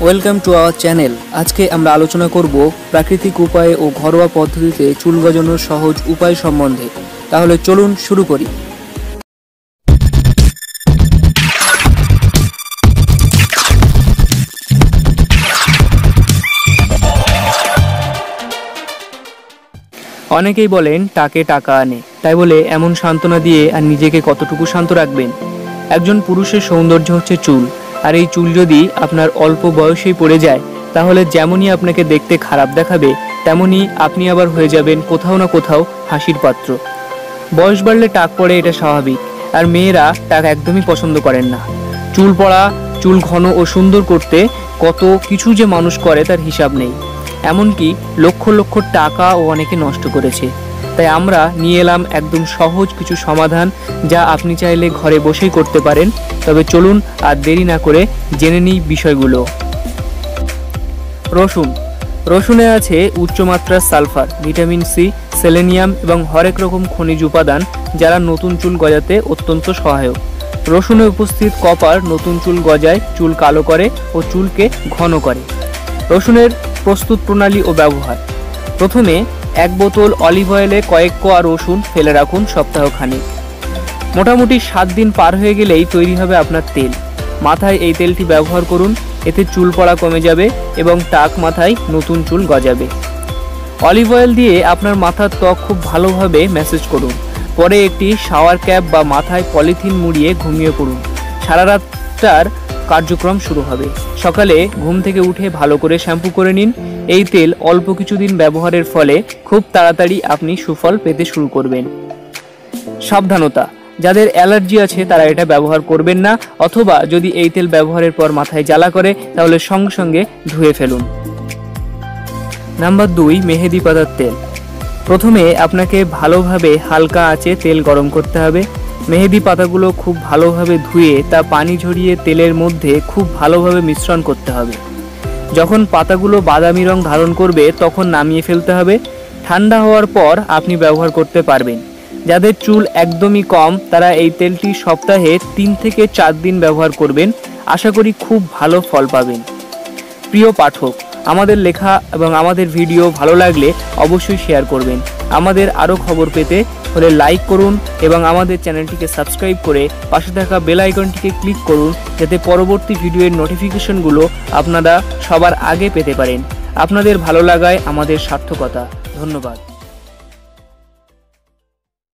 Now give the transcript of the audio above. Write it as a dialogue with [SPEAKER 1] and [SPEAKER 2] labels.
[SPEAKER 1] Welcome to our channel. আজকে আমরা আলোচনা করব প্রাকৃতিক উপায়ে ও ঘরোয়া পদ্ধতিতে চুল গজানোর সহজ উপায় সম্বন্ধে। তাহলে চলুন শুরু করি। অনেকেই বলেন টাকে টাকা আনে। তাই বলে এমন সান্ত্বনা দিয়ে আর নিজেকে কতটুকু শান্ত রাখবেন? একজন পুরুষের সৌন্দর্য হচ্ছে চুল। আর এই চুল যদি আপনার অল্প বয়সেই পড়ে যায়, তাহলে যেমনই আপনাকে দেখতে খারাপ দেখাবে, তেমনই আপনি আবার হয়ে যাবেন কোথাও না কোথাও হাসির পাত্র। বয়স বাড়লে টাক পড়ে এটা স্বাভাবিক, আর মেয়েরা টাক একদমই পছন্দ করেন না। চুল পড়া, চুল ঘন ও সুন্দর করতে কত কিছু যে মানুষ করে তার হিসাব নেই। এমনকি লক্ষ লক্ষ টাকা ও অনেকে নষ্ট করেছে। তাই আমরা নিয়ে এলাম একদম সহজ কিছু সমাধান যা আপনি চাইলে ঘরে বসেই করতে পারেন। তবে চলুন আর দেরি না করে জেনে নিই বিষয়গুলো। রসুন। রসুনে আছে উচ্চমাত্রার সালফার, ভিটামিন সি, সেলেনিয়াম এবং হরেক রকম খনিজ উপাদান যারা নতুন চুল গজাতে অত্যন্ত সহায়ক। রসুনে উপস্থিত কপার নতুন চুল গজায় চুল কালো করে ও চুলকে ঘন করে। রসুনের প্রস্তুত প্রণালী ও ব্যবহার। প্রথমে এক বোতল অলিভ অয়েলে কয়েক কোয়া রসুন ফেলে রাখুন সপ্তাহখানেক। মোটামুটি সাত দিন পার হয়ে গেলেই তৈরি হবে আপনার তেল। মাথায় এই তেলটি ব্যবহার করুন, এতে চুল পড়া কমে যাবে এবং টাক মাথায় নতুন চুল গজাবে। অলিভ অয়েল দিয়ে আপনার মাথার ত্বক খুব ভালোভাবে ম্যাসেজ করুন। পরে একটি শাওয়ার ক্যাপ বা মাথায় পলিথিন মুড়িয়ে ঘুমিয়ে পড়ুন। সারা রাতটার কার্যক্রম শুরু হবে। সকালে ঘুম থেকে উঠে ভালো করে শ্যাম্পু করে নিন। এই তেল অল্প কিছুদিন ব্যবহারের ফলে খুব তাড়াতাড়ি আপনি সুফল পেতে শুরু করবেন। সাবধানতা। যাদের অ্যালার্জি আছে, তারা এটা ব্যবহার করবেন না, অথবা যদি এই তেল ব্যবহারের পর মাথায় জ্বালা করে, তাহলে সঙ্গে সঙ্গে ধুয়ে ফেলুন। নাম্বার দুই, মেহেদি পাতার তেল। প্রথমে আপনাকে ভালোভাবে হালকা আঁচে তেল গরম করতে হবে। মেহেদি পাতাগুলো খুব ভালোভাবে ধুয়ে তা পানি ঝরিয়ে তেলের মধ্যে খুব ভালোভাবে মিশ্রণ করতে হবে। যখন পাতাগুলো বাদামি রং ধারণ করবে, তখন নামিয়ে ফেলতে হবে। ঠান্ডা হওয়ার পর আপনি ব্যবহার করতে পারবেন। যাদের চুল একদমই কম, তারা এই তেলটি সপ্তাহে তিন থেকে চার দিন ব্যবহার করবেন। আশা করি খুব ভালো ফল পাবেন। প্রিয় পাঠক, আমাদের লেখা এবং আমাদের ভিডিও ভালো লাগলে অবশ্যই শেয়ার করবেন। আমাদের আরও খবর পেতে হলে লাইক করুন এবং আমাদের চ্যানেলটিকে সাবস্ক্রাইব করে পাশে থাকা বেল আইকনটিকে ক্লিক করুন, যাতে পরবর্তী ভিডিওর নোটিফিকেশনগুলো আপনারা সবার আগে পেতে পারেন। আপনাদের ভালো লাগায় আমাদের সার্থকতা। ধন্যবাদ।